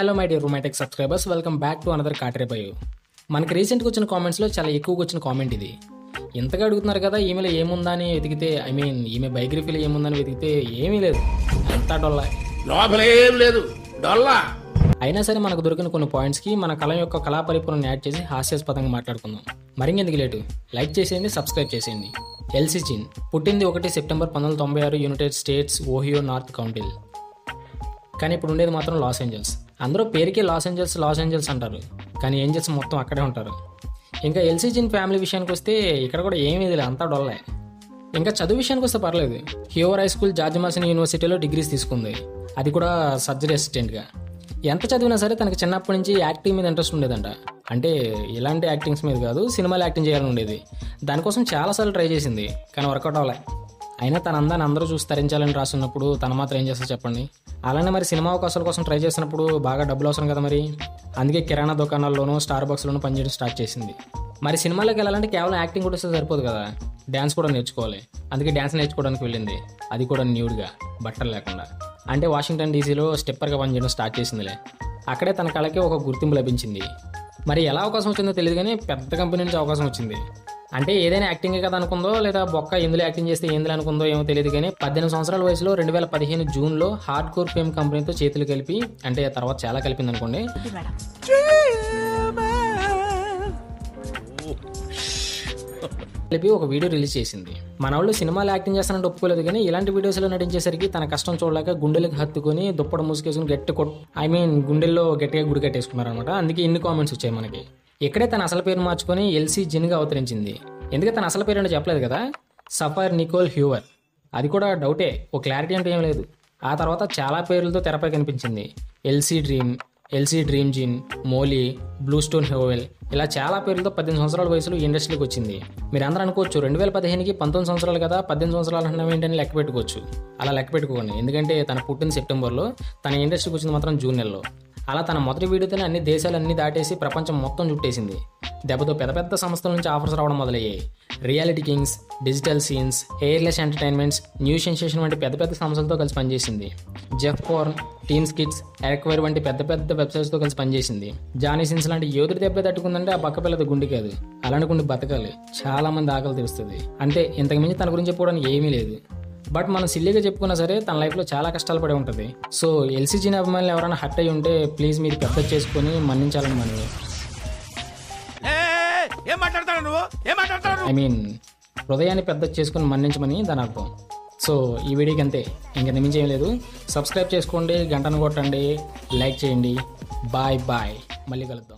Hello my dear romantic subscribers welcome back to another కాటరేబయో మనకి రీసెంట్గా వచ్చిన కామెంట్స్లో చాలా ఎక్కువగా వచ్చిన కామెంట్ ఇది. ఇంతగా అడుగుతున్నారు కదా ఈమెలో ఏముందా అని వెతికితే ఐ మీన్ ఈమె బయోగ్రఫీలో ఏముందని వెతికితే ఏమీ లేదు. అంతా డొల్లా. లోపల లేదు. డొల్లా. అయినా సరే మనకు దొరికిన కొన్ని పాయింట్స్కి మన కళ యొక్క కళా పరిపూర్ణ యాడ్ చేసి హాస్యాస్పదంగా మాట్లాడుకుందాం. మరింకెందుకు లేటు? లైక్ చేసేయండి సబ్స్క్రైబ్ చేసేయండి. ఎల్సీ చీన్ పుట్టింది ఒకటి సెప్టెంబర్ పంతొమ్మిది వందల తొంభై ఆరు యునైటెడ్ స్టేట్స్ ఓహియో నార్త్ కౌంటిల్ కానీ ఇప్పుడు ఉండేది మాత్రం లాస్ ఏంజల్స్ అందరూ పేరుకే లాస్ ఏంజల్స్ లాస్ ఏంజల్స్ అంటారు. కానీ ఏంజల్స్ మొత్తం అక్కడే ఉంటారు. ఇంకా ఎల్సీజిన్ ఫ్యామిలీ విషయానికి వస్తే ఇక్కడ కూడా ఏమీ లేదు అంతా డొల్లే. ఇంకా చదువు విషయానికి వస్తే పర్లేదు. Hoover high school George Mason యూనివర్సిటీలో డిగ్రీస్ తీసుకుంది. అది కూడా సర్జరీ అసిస్టెంట్గా ఎంత చదివినా సరే తనకి చిన్నప్పటి నుంచి యాక్టింగ్ మీద ఇంట్రెస్ట్ ఉండేదంట. అంటే ఇలాంటి యాక్టింగ్స్ మీద కాదు సినిమాలు యాక్టింగ్ చేయాలని ఉండేది. దానికోసం చాలాసార్లు ట్రై చేసింది. కానీ వర్కౌట్ అవ్వలే. అయినా తన అందాన్ని అందరూ చూసి తరించాలని రాసినప్పుడు తను మాత్రం ఏం చేస్తా చెప్పండి? అలానే మరి సినిమా అవకాశాల కోసం ట్రై చేసినప్పుడు బాగా డబ్బులు అవసరం కదా మరి? అందుకే కిరాణా దుకాణాల్లోనూ స్టార్ బాక్స్లోనూ పనిచేయడం స్టార్ట్ చేసింది. మరి సినిమాలోకి వెళ్ళాలంటే కేవలం యాక్టింగ్ కూడా వస్తే సరిపోదు కదా? డ్యాన్స్ కూడా నేర్చుకోవాలి. అందుకే డ్యాన్స్ నేర్చుకోవడానికి వెళ్ళింది. అది కూడా న్యూడ్గా బట్టలు లేకుండా. అంటే వాషింగ్టన్ డీసీలో స్టెప్పర్గా పనిచేయడం స్టార్ట్ చేసిందిలే. అక్కడే తన కళకి ఒక గుర్తింపు లభించింది. మరి ఎలా అవకాశం వచ్చిందో తెలియదు కానీ పెద్ద కంపెనీ నుంచి అవకాశం వచ్చింది. అంటే ఏదైనా యాక్టింగే కదా అనుకుందో లేదా బొక్క ఎందులో యాక్టింగ్ చేస్తే ఏందులో అనుకుందో ఏమో తెలియదు కానీ పద్దెనిమిది సంవత్సరాల వయసులో రెండు వేల పదిహేను జూన్లో హార్డ్ కోర్ ఫేమ్ కంపెనీతో చేతులు కలిపి అంటే తర్వాత చాలా కలిపింది అనుకోండి. కలిపి ఒక వీడియో రిలీజ్ చేసింది. మన వాళ్ళు సినిమాలో యాక్టింగ్ చేస్తానంటే ఒప్పుకోలేదు కానీ ఇలాంటి వీడియోస్లో నటించేసరికి తన కష్టం చూడలేక గుండెలకు హత్తుకొని దుప్పడ మూసుకేసుకుని గట్టి కొట్ ఐ మీన్ గుండెల్లో గట్టిగా గుడి కట్టేసుకున్నారు అనమాట అందుకే ఇన్ని కామెంట్స్ వచ్చాయి మనకి. ఇక్కడే తన అసలు పేరు మార్చుకొని ఎల్సీ జిన్గా అవతరించింది. ఎందుకంటే తన అసలు పేరు అంటే చెప్పలేదు కదా? సఫర్ నికోల్ హ్యూవర్. అది కూడా డౌటే. ఓ క్లారిటీ అంటే ఏం లేదు. ఆ తర్వాత చాలా పేర్లతో తెరపై కనిపించింది. Elsie Dream Elsie Dream Jin Molly Bluestone Howell ఇలా చాలా పేర్లతో పద్దెనిమిది సంవత్సరాల వయసులో ఈ ఇండస్ట్రీకి వచ్చింది. మీరు అందరూ అనుకోవచ్చు రెండు వేల పదిహేనుకి పంతొమ్మిది సంవత్సరాలు కదా పద్దెనిమిది సంవత్సరాలు అన్నాం ఏంటని లెక్క పెట్టుకోవచ్చు. అలా లెక్క పెట్టుకోండి ఎందుకంటే తన పుట్టిన సెప్టెంబర్లో తన ఇండస్ట్రీకి వచ్చింది మాత్రం జూన్ నెలలో. అలా తన మొదటి వీడియోతోనే అన్ని దేశాలన్నీ దాటేసి ప్రపంచం మొత్తం చుట్టేసింది. దెబ్బతో పెద్ద పెద్ద సంస్థల నుంచి ఆఫర్స్ రావడం మొదలయ్యాయి. Reality Kings Digital Scenes Airless Entertainments New Sensation వంటి పెద్ద పెద్ద సంస్థలతో కలిసి పనిచేసింది. జెఫ్ కోర్న్ టీమ్స్ కిడ్స్ ఎరక్వైర్ వంటి పెద్ద పెద్ద వెబ్సైట్స్తో కలిసి పనిచేసింది. జానీ సిన్స్ లాంటి యోధుడి దెబ్బ తట్టుకుందంటే ఆ పక్క పిల్లది గుండె కాదు. అలాంటి గుండె బతకాలి. చాలా మంది ఆకలి తెలుస్తుంది అంటే ఇంతకుమించి తన గురించి చెప్పుకోవడానికి ఏమీ లేదు. బట్ మనం సిల్లీగా చెప్పుకున్నా సరే తన లైఫ్లో చాలా కష్టాలు పడి ఉంటుంది. సో ఎల్సీజీని అభిమానులు ఎవరైనా హర్ట్ అయి ఉంటే ప్లీజ్ మీరు పెద్ద చేసుకొని మన్నించాలని మనవి. ఏం మాట్లాడతాడు నువ్వు? ఏం మాట్లాడతాడు ఐ మీన్ హృదయాన్ని పెద్ద చేసుకుని మన్నించమని దాని అర్థం. సో ఈ వీడియోకి అంతే. ఇంక మించి ఏం లేదు. సబ్స్క్రైబ్ చేసుకోండి గంటను కొట్టండి లైక్ చేయండి. బాయ్ బాయ్ మళ్ళీ కలుద్దాం.